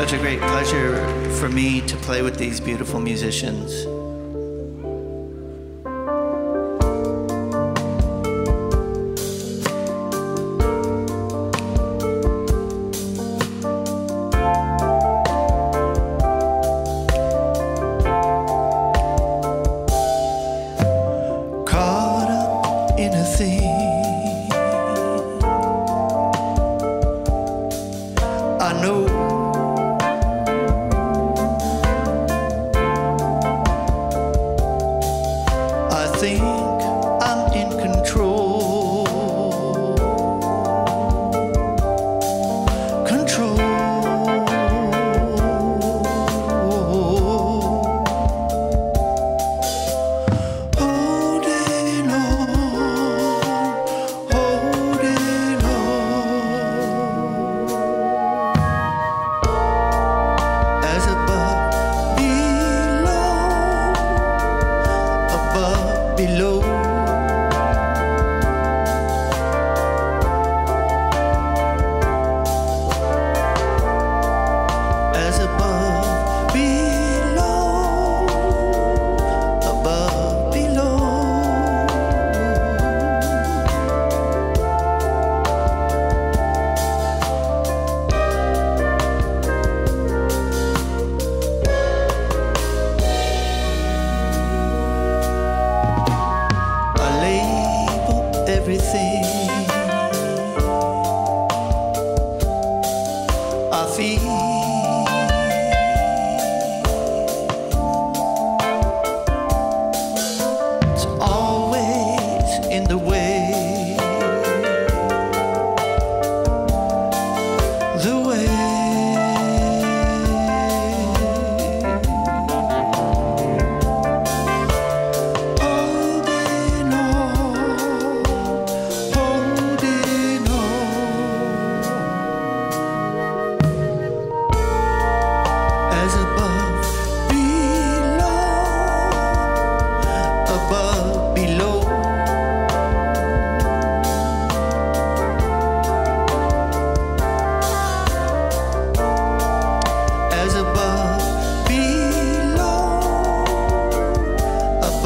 such a great pleasure for me to play with these beautiful musicians. I know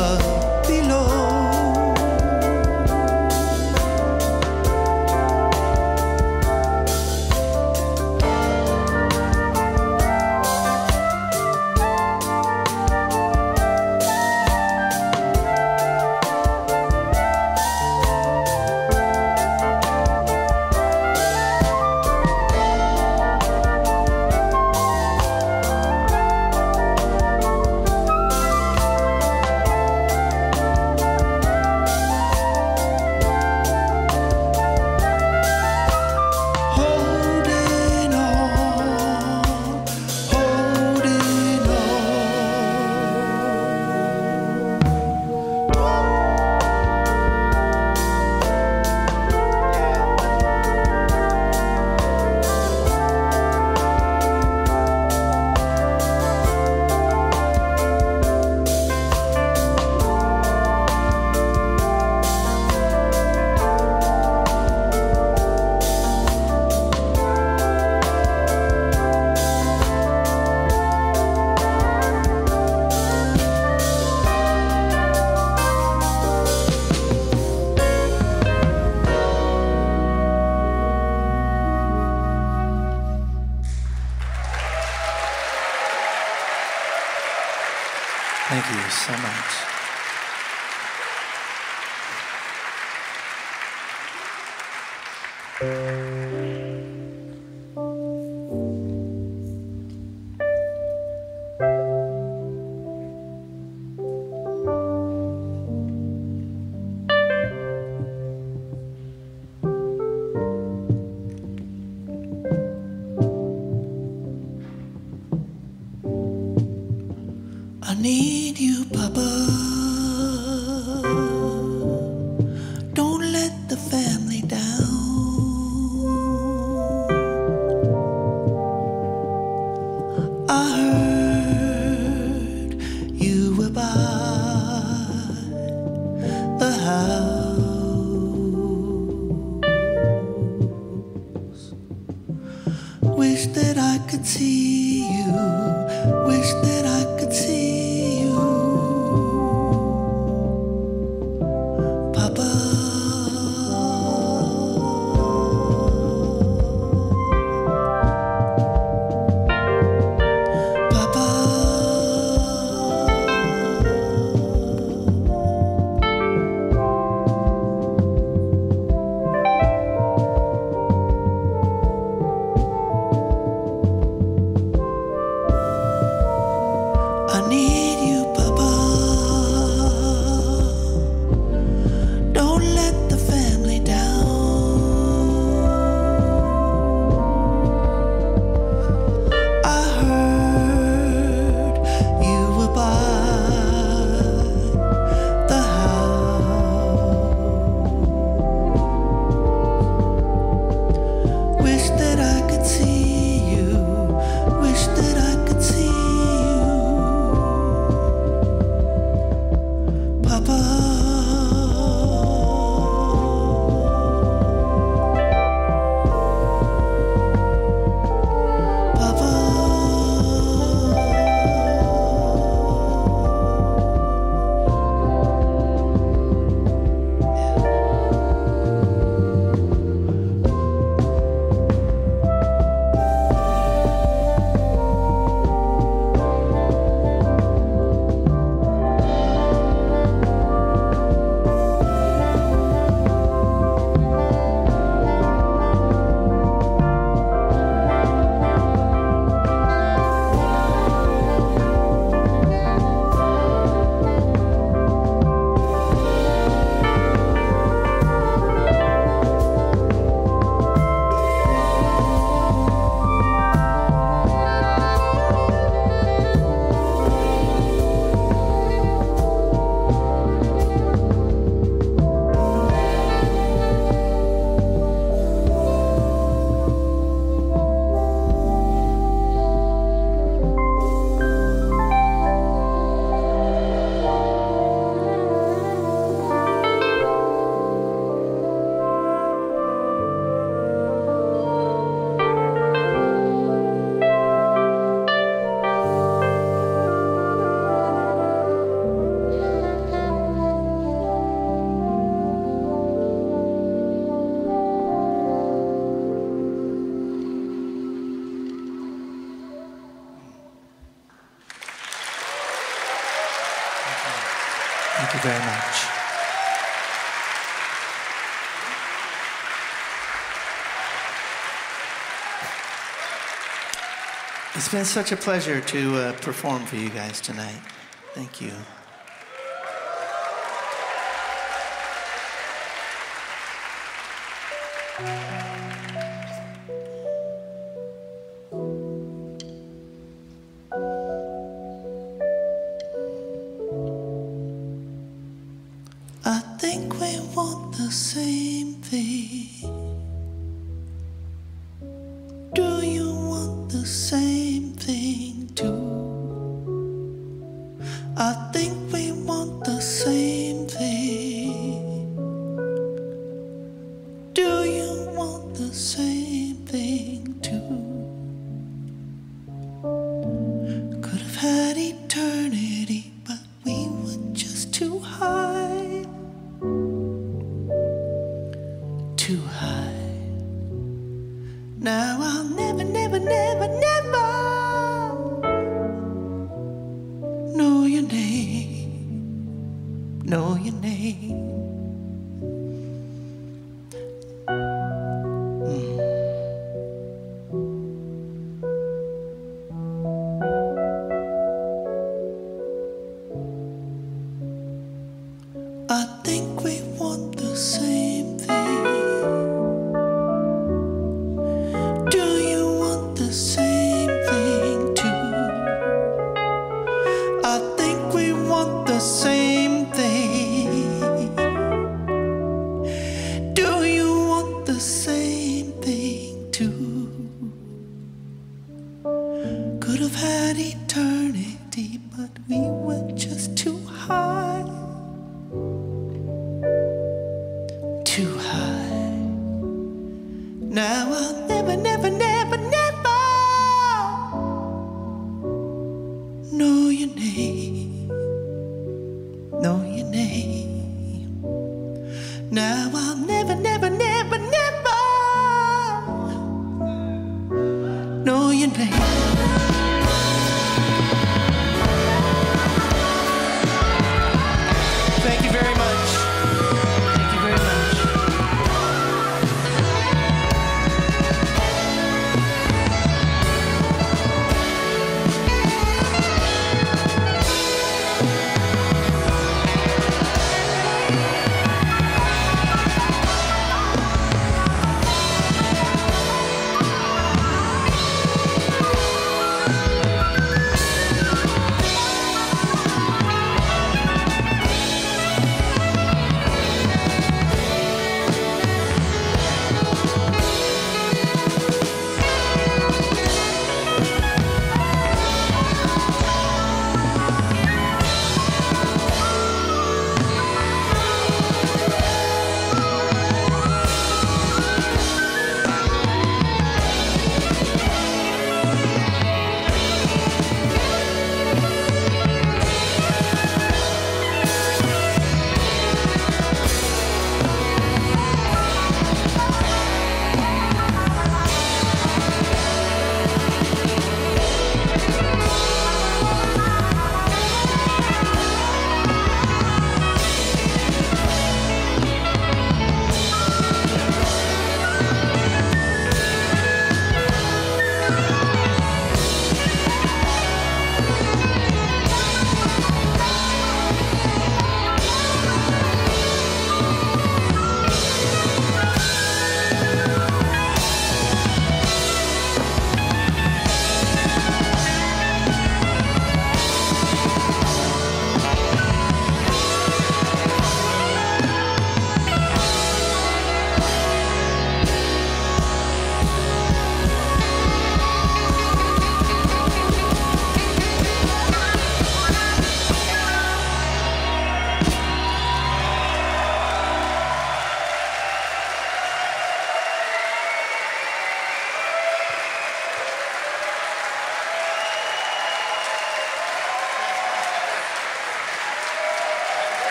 lover I heard It's been such a pleasure to uh, perform for you guys tonight. Thank you. know your name. never, never.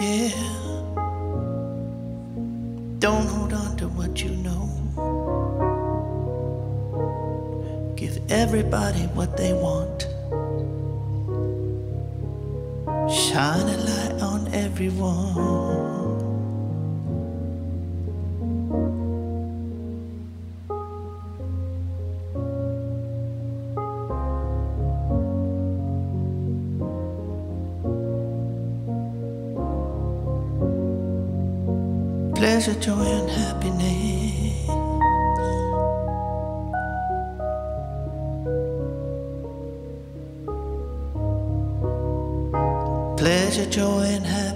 Yeah. Don't hold on to what you know. Give everybody what they want. Shine a light on everyone. Pleasure, joy, and happiness. Pleasure, joy, and happiness.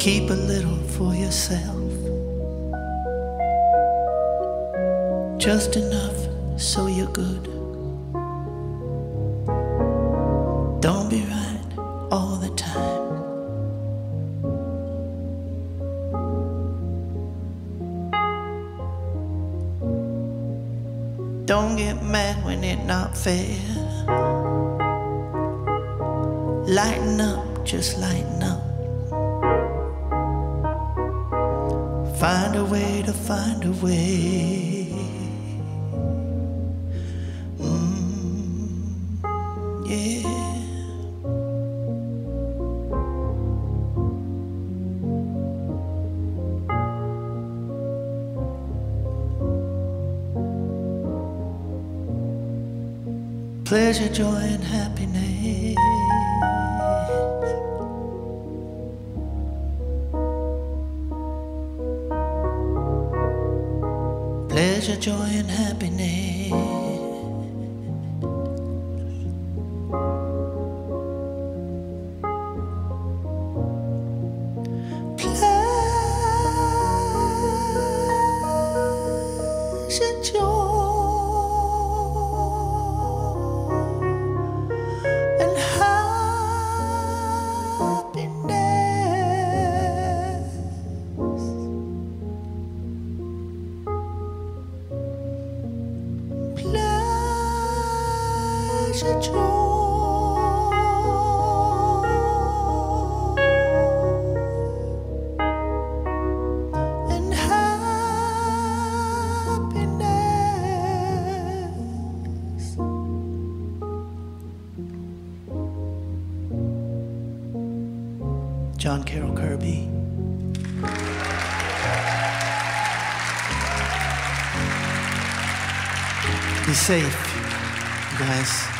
Keep a little for yourself. Just enough so you're good. Don't be right all the time. Don't get mad when it's not fair. Find a way to find a way. Mm, yeah. Pleasure, joy, Pleasure, joy, and happiness. John Carroll Kirby. Be safe, guys.